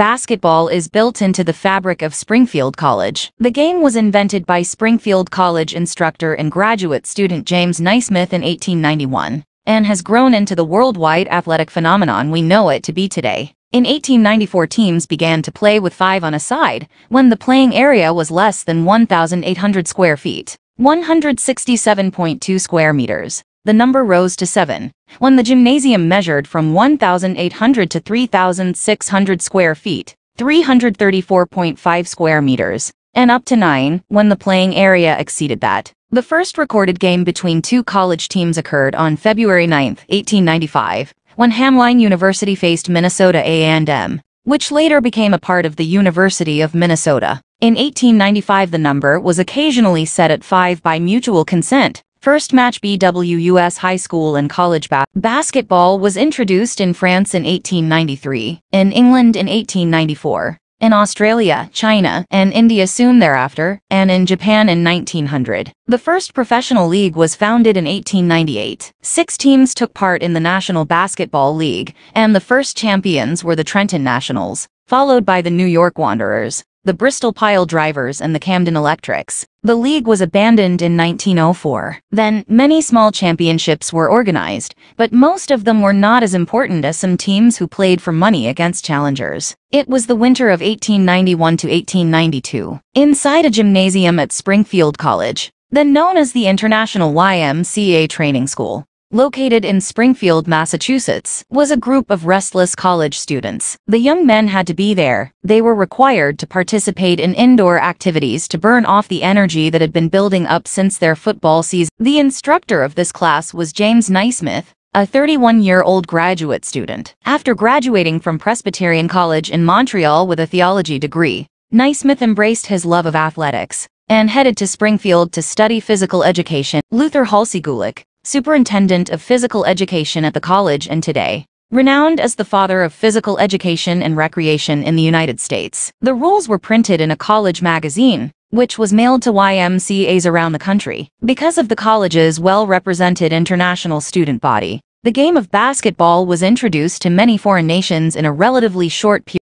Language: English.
basketball is built into the fabric of Springfield College. The game was invented by Springfield College instructor and graduate student James Naismith in 1891 and has grown into the worldwide athletic phenomenon we know it to be today. In 1894 teams began to play with five on a side, when the playing area was less than 1,800 square feet, 167.2 square meters. The number rose to seven, when the gymnasium measured from 1,800 to 3,600 square feet, 334.5 square meters, and up to nine, when the playing area exceeded that. The first recorded game between two college teams occurred on February 9, 1895, when Hamline University faced Minnesota A&M, which later became a part of the University of Minnesota. In 1895 the number was occasionally set at 5 by mutual consent. First match BWUS high school and college ba basketball was introduced in France in 1893, in England in 1894, in Australia, China, and India soon thereafter, and in Japan in 1900. The first professional league was founded in 1898. Six teams took part in the National Basketball League, and the first champions were the Trenton Nationals, followed by the New York Wanderers the Bristol Pile Drivers and the Camden Electrics. The league was abandoned in 1904. Then, many small championships were organized, but most of them were not as important as some teams who played for money against challengers. It was the winter of 1891 to 1892. Inside a gymnasium at Springfield College, then known as the International YMCA Training School, located in Springfield, Massachusetts, was a group of restless college students. The young men had to be there. They were required to participate in indoor activities to burn off the energy that had been building up since their football season. The instructor of this class was James Naismith, a 31-year-old graduate student. After graduating from Presbyterian College in Montreal with a theology degree, Naismith embraced his love of athletics and headed to Springfield to study physical education. Luther Halsey Gulick, superintendent of physical education at the college and today. Renowned as the father of physical education and recreation in the United States, the rules were printed in a college magazine, which was mailed to YMCAs around the country. Because of the college's well-represented international student body, the game of basketball was introduced to many foreign nations in a relatively short period.